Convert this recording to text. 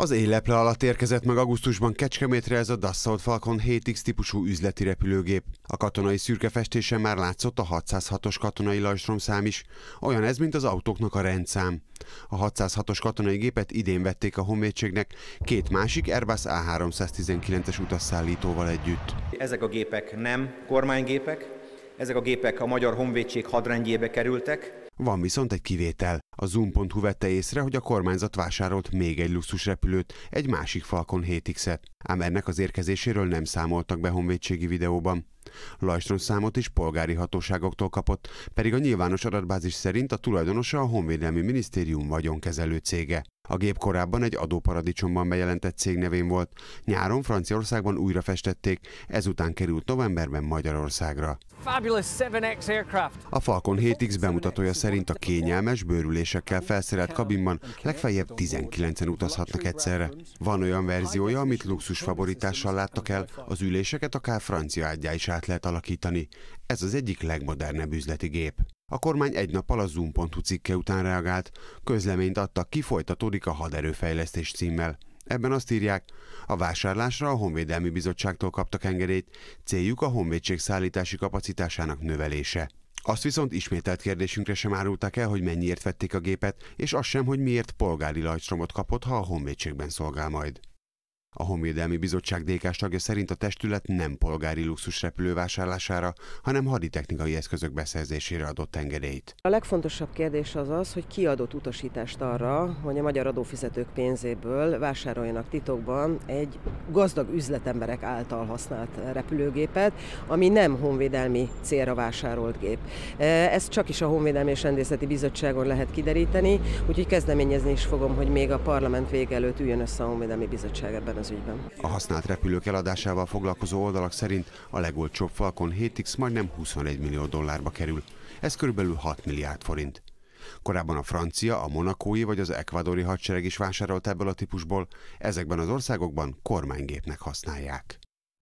Az éleple alatt érkezett meg augusztusban Kecskemétre ez a Dassault Falcon 7X típusú üzleti repülőgép. A katonai szürke festésen már látszott a 606-os katonai lajstromszám is, olyan ez, mint az autóknak a rendszám. A 606-os katonai gépet idén vették a honvédségnek két másik Airbus A319-es utasszállítóval együtt. Ezek a gépek nem kormánygépek, ezek a gépek a Magyar Honvédség hadrendjébe kerültek, van viszont egy kivétel. A Zoom.hu vette észre, hogy a kormányzat vásárolt még egy luxusrepülőt, egy másik Falcon 7X-et. Ám ennek az érkezéséről nem számoltak be honvédségi videóban. Lajstron számot is polgári hatóságoktól kapott, pedig a nyilvános adatbázis szerint a tulajdonosa a Honvédelmi Minisztérium vagyonkezelő cége. A gép korábban egy adóparadicsomban bejelentett cég nevén volt, nyáron Franciaországban újra festették, ezután került novemberben Magyarországra. A Falcon 7X bemutatója szerint a kényelmes, bőrülésekkel felszerelt kabinban legfeljebb 19-en utazhatnak egyszerre. Van olyan verziója, amit luxus favoritással láttak el, az üléseket akár francia ágyá is át lehet alakítani. Ez az egyik legmodernebb üzleti gép. A kormány egy nappal a Zoom.hu cikke után reagált, közleményt adtak ki, folytatódik a haderőfejlesztés címmel. Ebben azt írják, a vásárlásra a Honvédelmi Bizottságtól kaptak engedélyt, céljuk a honvédség szállítási kapacitásának növelése. Azt viszont ismételt kérdésünkre sem árulták el, hogy mennyiért vették a gépet, és azt sem, hogy miért polgári lajstromot kapott, ha a honvédségben szolgál majd. A Honvédelmi Bizottság DK tagja szerint a testület nem polgári luxusrepülő vásárlására, hanem haditechnikai eszközök beszerzésére adott engedélyt. A legfontosabb kérdés az az, hogy ki adott utasítást arra, hogy a magyar adófizetők pénzéből vásároljanak titokban egy gazdag üzletemberek által használt repülőgépet, ami nem honvédelmi célra vásárolt gép. E, ezt csak is a Honvédelmi és Rendészeti Bizottságon lehet kideríteni, úgyhogy kezdeményezni is fogom, hogy még a parlament vége előtt üljön össze a Honvédelmi Bizottság ebben az ügyben. A használt repülők eladásával foglalkozó oldalak szerint a legolcsóbb Falcon 7X majdnem 21 millió dollárba kerül. Ez körülbelül 6 milliárd forint. Korábban a francia, a monakói vagy az ekvadori hadsereg is vásárolt ebből a típusból, ezekben az országokban kormánygépnek használják.